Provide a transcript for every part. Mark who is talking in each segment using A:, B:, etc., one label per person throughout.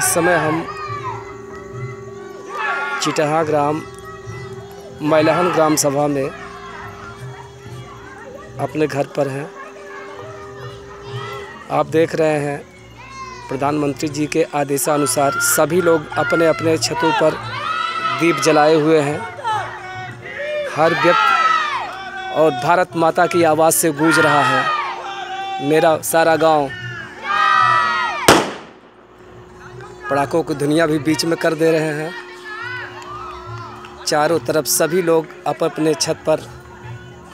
A: इस समय हम चिटहा ग्राम, मैलहन ग्राम सभा में अपने घर पर हैं। आप देख रहे हैं, प्रधानमंत्री जी के आदेशानुसार सभी लोग अपने अपने छतों पर दीप जलाए हुए हैं। हर व्यक्ति और भारत माता की आवाज़ से गूंज रहा है, मेरा सारा गाँव पड़ाकों की दुनिया भी बीच में कर दे रहे हैं। चारों तरफ़ सभी लोग अप अपने छत पर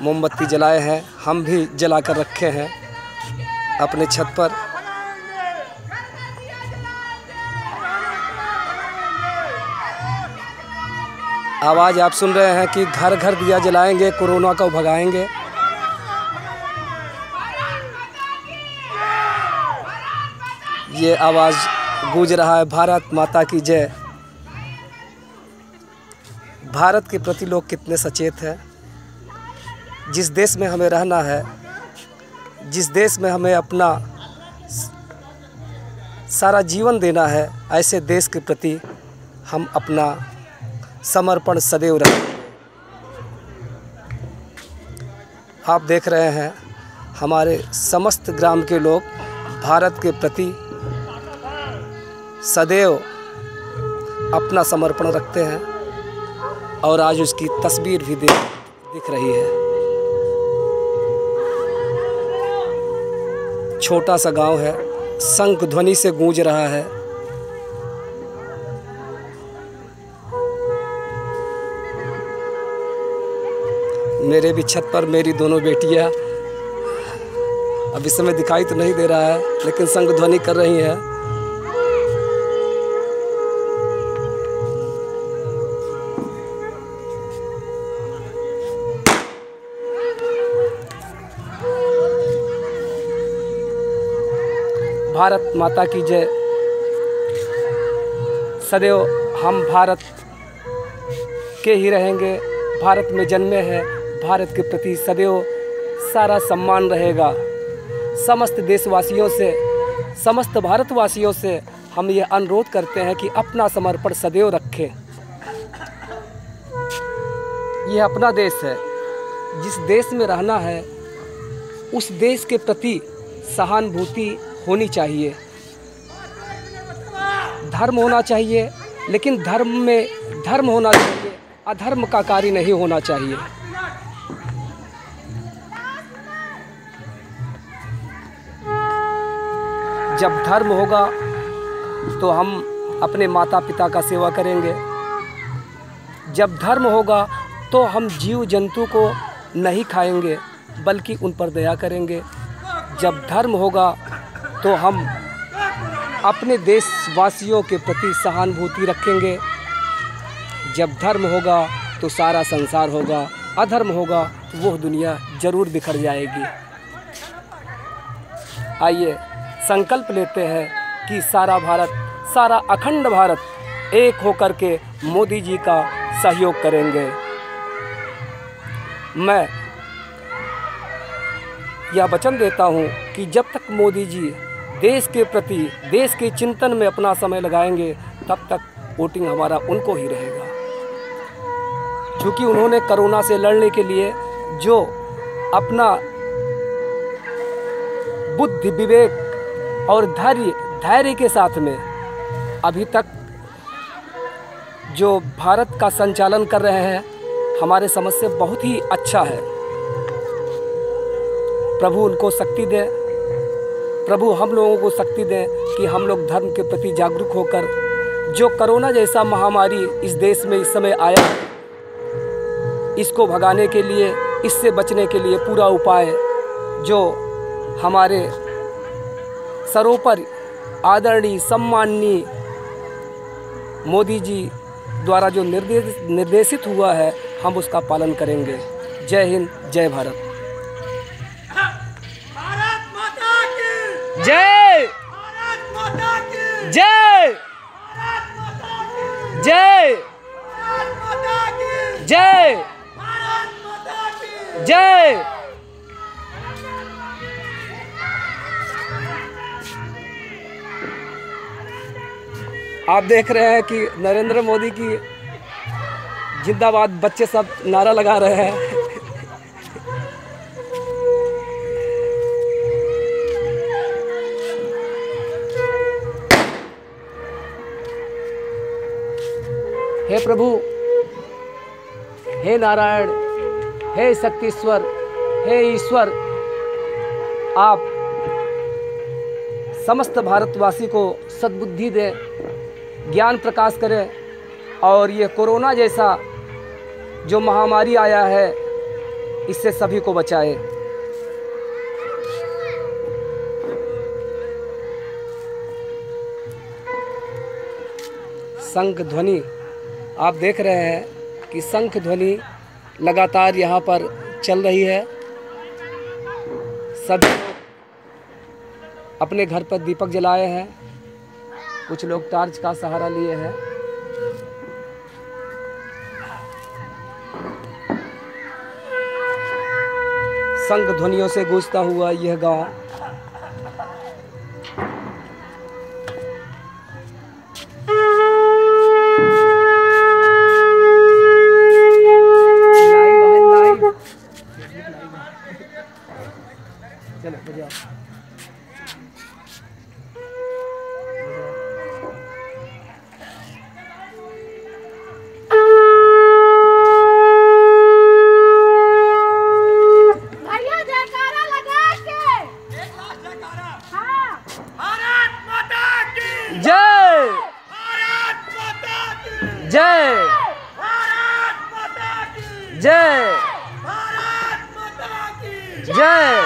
A: मोमबत्ती जलाए हैं। हम भी जला कर रखे हैं। अपने छत पर आवाज़ आप सुन रहे हैं कि घर घर दिया जलाएँगे, कोरोना को भगाएँगे। ये आवाज़ गूंज रहा है भारत माता की जय। भारत के प्रति लोग कितने सचेत हैं। जिस देश में हमें रहना है, जिस देश में हमें अपना सारा जीवन देना है, ऐसे देश के प्रति हम अपना समर्पण सदैव रखें। आप देख रहे हैं, हमारे समस्त ग्राम के लोग भारत के प्रति सदैव अपना समर्पण रखते हैं और आज उसकी तस्वीर भी दिख दिख रही है। छोटा सा गाँव है, शंख ध्वनि से गूंज रहा है। मेरे भी छत पर मेरी दोनों बेटियाँ अब इस समय दिखाई तो नहीं दे रहा है, लेकिन संग ध्वनि कर रही हैं। भारत माता की जय। सदैव हम भारत के ही रहेंगे। भारत में जन्मे हैं। भारत के प्रति सदैव सारा सम्मान रहेगा। समस्त देशवासियों से, समस्त भारतवासियों से हम ये अनुरोध करते हैं कि अपना समर्पण सदैव रखें। यह अपना देश है। जिस देश में रहना है, उस देश के प्रति सहानुभूति होनी चाहिए। धर्म होना चाहिए, लेकिन धर्म में धर्म होना चाहिए, अधर्म का कार्य नहीं होना चाहिए। जब धर्म होगा तो हम अपने माता पिता का सेवा करेंगे। जब धर्म होगा तो हम जीव जंतु को नहीं खाएँगे, बल्कि उन पर दया करेंगे। जब धर्म होगा तो हम अपने देशवासियों के प्रति सहानुभूति रखेंगे। जब धर्म होगा तो सारा संसार होगा। अधर्म होगा तो वह दुनिया ज़रूर बिखर जाएगी। आइए, संकल्प लेते हैं कि सारा भारत, सारा अखंड भारत एक होकर के मोदी जी का सहयोग करेंगे। मैं यह वचन देता हूँ कि जब तक मोदी जी देश के प्रति, देश के चिंतन में अपना समय लगाएँगे, तब तक वोटिंग हमारा उनको ही रहेगा। क्योंकि उन्होंने कोरोना से लड़ने के लिए जो अपना बुद्धि, विवेक और धैर्य धैर्य के साथ में अभी तक जो भारत का संचालन कर रहे हैं, हमारे समझ से बहुत ही अच्छा है। प्रभु उनको शक्ति दें। प्रभु हम लोगों को शक्ति दें कि हम लोग धर्म के प्रति जागरूक होकर जो करोना जैसा महामारी इस देश में इस समय आया, इसको भगाने के लिए, इससे बचने के लिए पूरा उपाय जो हमारे सरोपर आदरणीय, सम्माननीय मोदी जी द्वारा जो निर्देश, निर्देशित हुआ है, हम उसका पालन करेंगे। जय हिंद, जय भारत। जय। जय। जय। जय। जय। आप देख रहे हैं कि नरेंद्र मोदी की जिंदाबाद बच्चे सब नारा लगा रहे हैं। हे प्रभु, हे नारायण, हे शक्तिश्वर, हे ईश्वर, आप समस्त भारतवासी को सद्बुद्धि दें, ज्ञान प्रकाश करें और ये कोरोना जैसा जो महामारी आया है, इससे सभी को बचाए। शंख ध्वनि आप देख रहे हैं कि शंख ध्वनि लगातार यहाँ पर चल रही है। सभी लोग अपने घर पर दीपक जलाए हैं। कुछ लोग टार्च का सहारा लिए हैं। संग ध्वनियों से गूंजता हुआ यह गाँव
B: माता की।
A: जय।
B: भारत
A: जय
B: भारत माता की
A: जय
B: भारत माता की
A: जय
B: इनकलाब
C: अरे कुत्ता लड़ाई होगा
B: इनकलाब
C: जय